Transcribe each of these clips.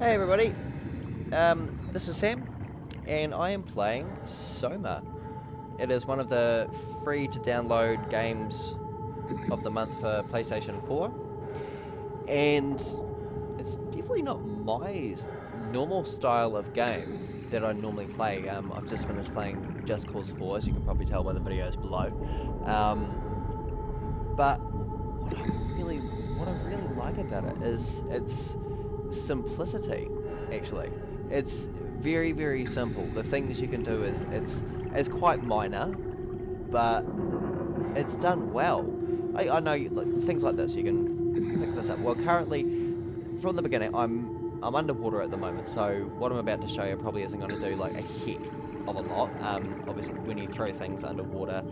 Hey everybody, um, this is Sam, and I am playing Soma. It is one of the free to download games of the month for PlayStation 4, and it's definitely not my normal style of game that I normally play. Um, I've just finished playing Just Cause 4, as you can probably tell by the videos below. Um, but what I really, what I really like about it is its simplicity. Actually, it's very, very simple. The things you can do is it's it's quite minor, but it's done well. I, I know you- like, things like this. You can pick this up. Well, currently, from the beginning, I'm I'm underwater at the moment. So what I'm about to show you probably isn't going to do like a heck of a lot. Um, obviously, when you throw things underwater,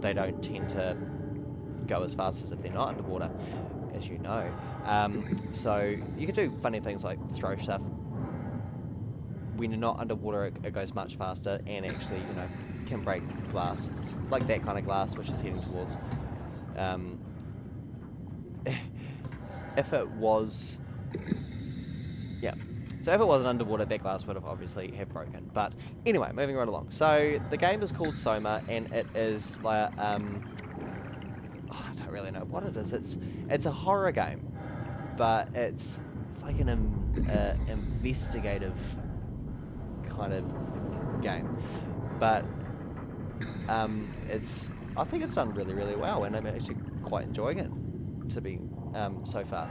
they don't tend to go as fast as if they're not underwater, as you know. Um, so you can do funny things like throw stuff. When you're not underwater, it, it goes much faster and actually, you know, can break glass, like that kind of glass, which is heading towards. Um, if it was, yeah. So if it wasn't underwater, that glass would have obviously have broken. But anyway, moving right along. So the game is called Soma, and it is like um, I don't really know what it is. It's it's a horror game, but it's like an um, uh, investigative kind of game. But um, it's I think it's done really really well, and I'm actually quite enjoying it to be um, so far.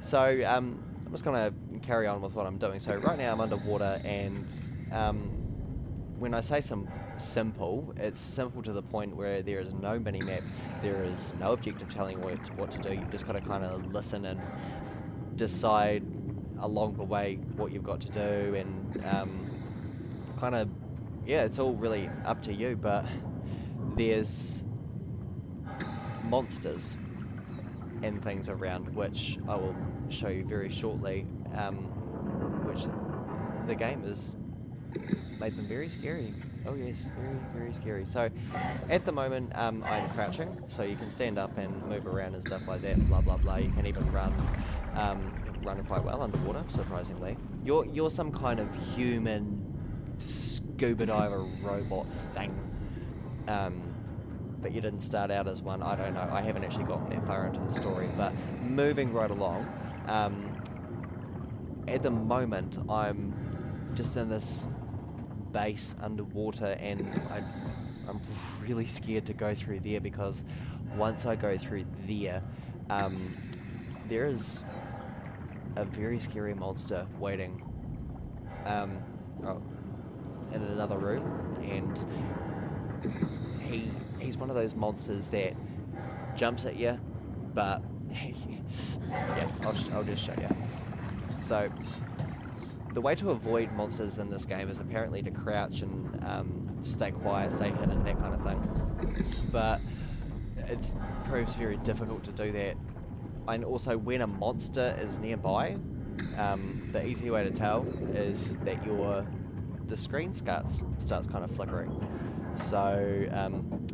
So um, I'm just gonna carry on with what I'm doing. So right now I'm underwater, and um, when I say some simple, it's simple to the point where there is no mini map, there is no objective telling what, what to do. You've just got to kind of listen and decide along the way what you've got to do, and um, kind of yeah, it's all really up to you. But there's monsters and things around, which I will show you very shortly. Um, which the game has made them very scary. Oh yes, very very scary. So at the moment um, I'm crouching, so you can stand up and move around and stuff like that. Blah blah blah. You can even run, um, run quite well underwater, surprisingly. You're you're some kind of human scuba diver robot thing. Um, but you didn't start out as one. I don't know. I haven't actually gotten that far into the story. But moving right along, um, at the moment I'm just in this base underwater, and I, I'm really scared to go through there because once I go through there, um, there is a very scary monster waiting um, oh, in another room, and he he's one of those monsters that jumps at you, but yeah, I'll, I'll just show you. So the way to avoid monsters in this game is apparently to crouch and um, stay quiet, stay hidden, that kind of thing. But it proves very difficult to do that. And also, when a monster is nearby, um, the easy way to tell is that your the screen starts starts kind of flickering. So um,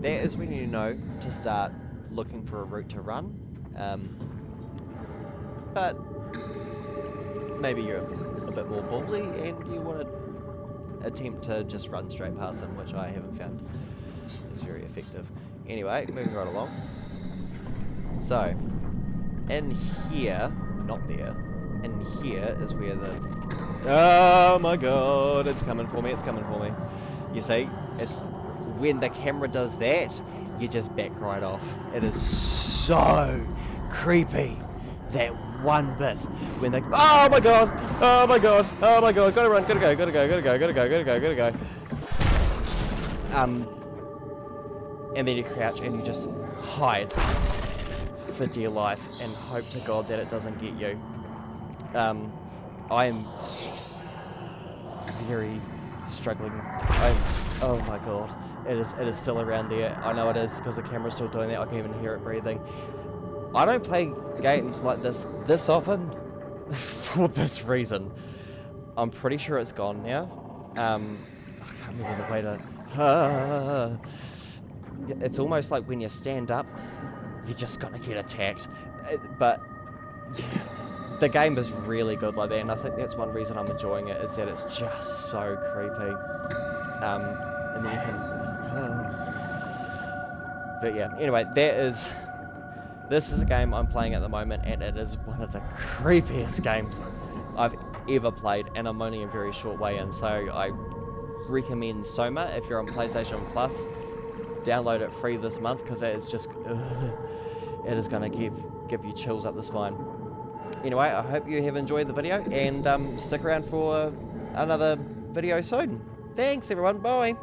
that is when you know to start looking for a route to run. Um, but maybe you're a bit more ballsy and you want to attempt to just run straight past them, which I haven't found is very effective. Anyway, moving right along. So, in here, not there, in here is where the. Oh my god, it's coming for me, it's coming for me. You see, it's when the camera does that, you just back right off. It is so creepy. That one bit when they. Oh my god! Oh my god! Oh my god! Gotta run! Gotta go! Gotta go! Gotta go! Gotta go! Gotta go! Gotta go! Um, and then you crouch and you just hide for dear life and hope to God that it doesn't get you. Um, I am very struggling. I, oh my God, it is it is still around there. I know it is because the camera's still doing that. I can even hear it breathing. I don't play games like this this often for this reason. I'm pretty sure it's gone now. Um, I can't remember the way to. it's almost like when you stand up, you're just gonna get attacked. Uh, But the game is really good like that, and I think that's one reason I'm enjoying it is that it's just so creepy. Um, and then you can. But yeah, anyway, that is. This is a game I'm playing at the moment, and it is one of the creepiest games I've ever played, and I'm only a very short way in, so I recommend Soma if you're on PlayStation Plus. Download it free this month because it is just. it is going to give give you chills up the spine. Anyway, I hope you have enjoyed the video and um, stick around for another video soon. Thanks everyone, bye!